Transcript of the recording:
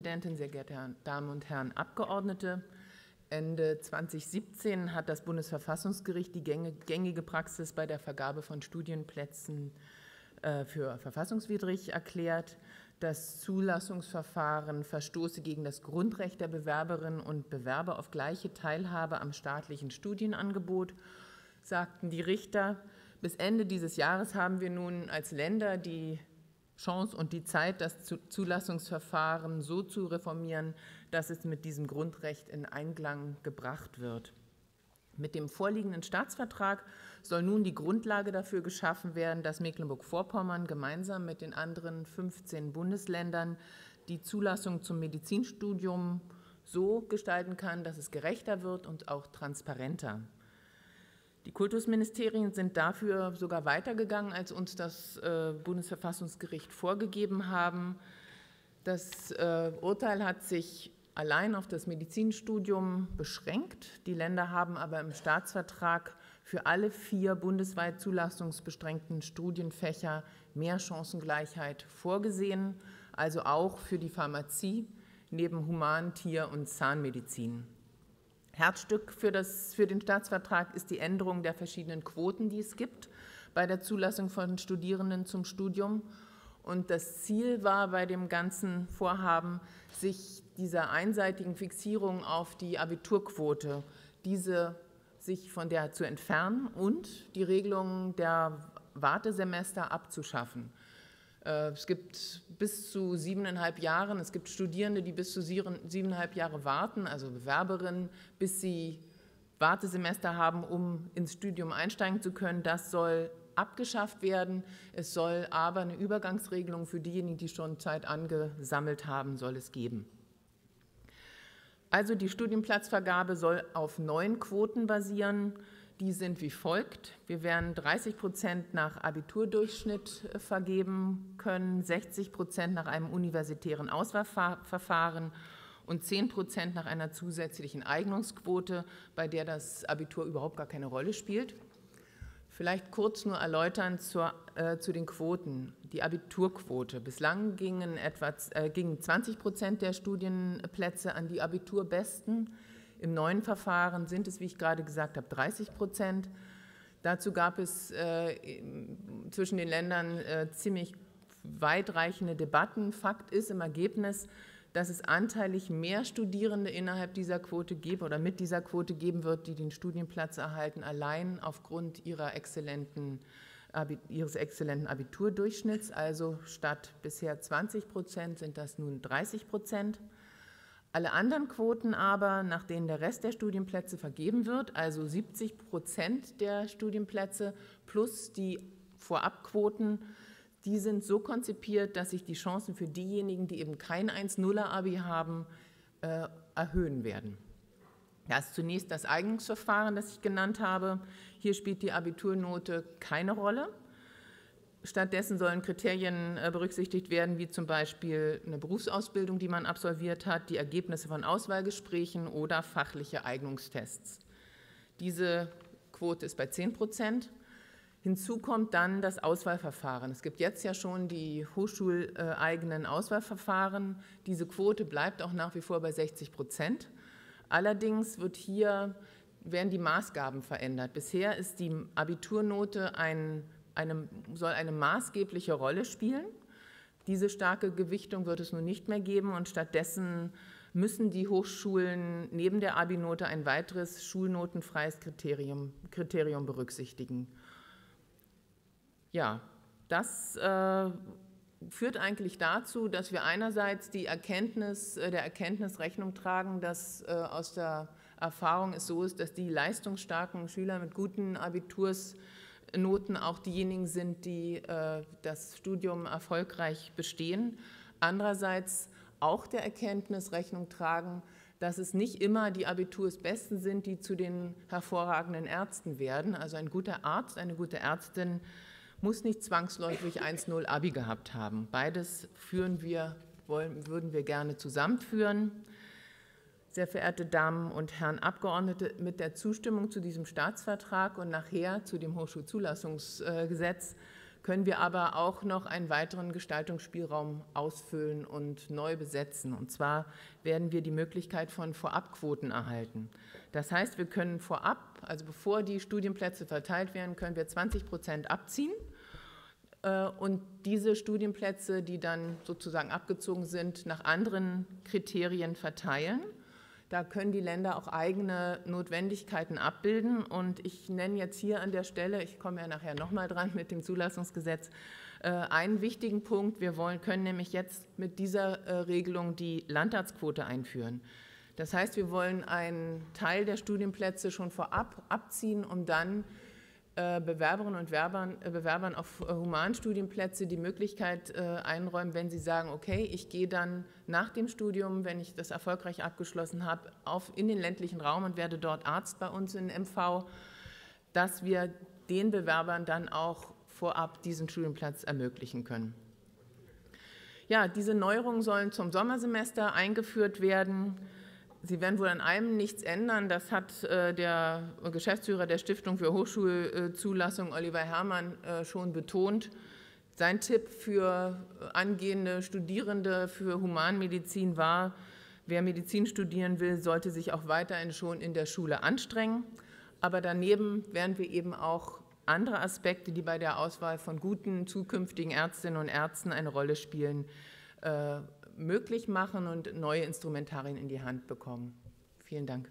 Präsidentin, sehr geehrte Damen und Herren Abgeordnete! Ende 2017 hat das Bundesverfassungsgericht die gängige Praxis bei der Vergabe von Studienplätzen äh, für verfassungswidrig erklärt. Das Zulassungsverfahren verstoße gegen das Grundrecht der Bewerberinnen und Bewerber auf gleiche Teilhabe am staatlichen Studienangebot, sagten die Richter. Bis Ende dieses Jahres haben wir nun als Länder die Chance und die Zeit, das Zulassungsverfahren so zu reformieren, dass es mit diesem Grundrecht in Einklang gebracht wird. Mit dem vorliegenden Staatsvertrag soll nun die Grundlage dafür geschaffen werden, dass Mecklenburg-Vorpommern gemeinsam mit den anderen 15 Bundesländern die Zulassung zum Medizinstudium so gestalten kann, dass es gerechter wird und auch transparenter. Die Kultusministerien sind dafür sogar weitergegangen, als uns das äh, Bundesverfassungsgericht vorgegeben haben. Das äh, Urteil hat sich allein auf das Medizinstudium beschränkt. Die Länder haben aber im Staatsvertrag für alle vier bundesweit zulassungsbeschränkten Studienfächer mehr Chancengleichheit vorgesehen, also auch für die Pharmazie neben Human-, Tier- und Zahnmedizin. Herzstück für, das, für den Staatsvertrag ist die Änderung der verschiedenen Quoten, die es gibt bei der Zulassung von Studierenden zum Studium. Und das Ziel war bei dem ganzen Vorhaben, sich dieser einseitigen Fixierung auf die Abiturquote, diese sich von der zu entfernen und die Regelung der Wartesemester abzuschaffen. Äh, es gibt bis zu siebeneinhalb Jahren, es gibt Studierende, die bis zu siebeneinhalb Jahre warten, also Bewerberinnen, bis sie Wartesemester haben, um ins Studium einsteigen zu können. Das soll abgeschafft werden. Es soll aber eine Übergangsregelung für diejenigen, die schon Zeit angesammelt haben, soll es geben. Also die Studienplatzvergabe soll auf neun Quoten basieren. Die sind wie folgt. Wir werden 30 Prozent nach Abiturdurchschnitt äh, vergeben können, 60 Prozent nach einem universitären Auswahlverfahren und 10 Prozent nach einer zusätzlichen Eignungsquote, bei der das Abitur überhaupt gar keine Rolle spielt. Vielleicht kurz nur erläutern zur, äh, zu den Quoten. Die Abiturquote. Bislang gingen, etwa, äh, gingen 20 Prozent der Studienplätze an die Abiturbesten. Im neuen Verfahren sind es, wie ich gerade gesagt habe, 30 Prozent. Dazu gab es äh, zwischen den Ländern äh, ziemlich weitreichende Debatten. Fakt ist im Ergebnis, dass es anteilig mehr Studierende innerhalb dieser Quote geben oder mit dieser Quote geben wird, die den Studienplatz erhalten, allein aufgrund exzellenten, ihres exzellenten Abiturdurchschnitts. Also statt bisher 20 Prozent sind das nun 30 Prozent. Alle anderen Quoten aber, nach denen der Rest der Studienplätze vergeben wird, also 70 Prozent der Studienplätze plus die Vorabquoten, die sind so konzipiert, dass sich die Chancen für diejenigen, die eben kein 1-0er-Abi haben, äh, erhöhen werden. Das ist zunächst das Eignungsverfahren, das ich genannt habe. Hier spielt die Abiturnote keine Rolle. Stattdessen sollen Kriterien äh, berücksichtigt werden, wie zum Beispiel eine Berufsausbildung, die man absolviert hat, die Ergebnisse von Auswahlgesprächen oder fachliche Eignungstests. Diese Quote ist bei 10 Prozent. Hinzu kommt dann das Auswahlverfahren. Es gibt jetzt ja schon die hochschuleigenen Auswahlverfahren. Diese Quote bleibt auch nach wie vor bei 60 Prozent. Allerdings wird hier, werden die Maßgaben verändert. Bisher ist die Abiturnote ein eine, soll eine maßgebliche Rolle spielen. Diese starke Gewichtung wird es nun nicht mehr geben und stattdessen müssen die Hochschulen neben der Abi-Note ein weiteres schulnotenfreies Kriterium, Kriterium berücksichtigen. Ja, das äh, führt eigentlich dazu, dass wir einerseits die Erkenntnis, äh, der Erkenntnis Rechnung tragen, dass äh, aus der Erfahrung es so ist, dass die leistungsstarken Schüler mit guten Abiturs Noten auch diejenigen sind, die äh, das Studium erfolgreich bestehen. Andererseits auch der Erkenntnis Rechnung tragen, dass es nicht immer die Abitursbesten sind, die zu den hervorragenden Ärzten werden. Also ein guter Arzt, eine gute Ärztin muss nicht zwangsläufig 1-0 Abi gehabt haben. Beides führen wir, wollen, würden wir gerne zusammenführen. Sehr verehrte Damen und Herren Abgeordnete, mit der Zustimmung zu diesem Staatsvertrag und nachher zu dem Hochschulzulassungsgesetz können wir aber auch noch einen weiteren Gestaltungsspielraum ausfüllen und neu besetzen. Und zwar werden wir die Möglichkeit von Vorabquoten erhalten. Das heißt, wir können vorab, also bevor die Studienplätze verteilt werden, können wir 20 Prozent abziehen. Äh, und diese Studienplätze, die dann sozusagen abgezogen sind, nach anderen Kriterien verteilen. Da können die Länder auch eigene Notwendigkeiten abbilden. Und ich nenne jetzt hier an der Stelle, ich komme ja nachher nochmal dran mit dem Zulassungsgesetz, äh, einen wichtigen Punkt. Wir wollen, können nämlich jetzt mit dieser äh, Regelung die Landarztquote einführen. Das heißt, wir wollen einen Teil der Studienplätze schon vorab abziehen, um dann Bewerberinnen und Bewerbern, äh, Bewerbern auf äh, Humanstudienplätze die Möglichkeit einräumen, wenn sie sagen, okay, ich gehe dann nach dem Studium, wenn ich das erfolgreich abgeschlossen habe, auf, in den ländlichen Raum und werde dort Arzt bei uns in MV, dass wir den Bewerbern dann auch vorab diesen Studienplatz ermöglichen können. Ja, diese Neuerungen sollen zum Sommersemester eingeführt werden. Sie werden wohl an einem nichts ändern. Das hat äh, der Geschäftsführer der Stiftung für Hochschulzulassung, Oliver Herrmann, äh, schon betont. Sein Tipp für angehende Studierende für Humanmedizin war, wer Medizin studieren will, sollte sich auch weiterhin schon in der Schule anstrengen. Aber daneben werden wir eben auch andere Aspekte, die bei der Auswahl von guten zukünftigen Ärztinnen und Ärzten eine Rolle spielen, äh, möglich machen und neue Instrumentarien in die Hand bekommen. Vielen Dank.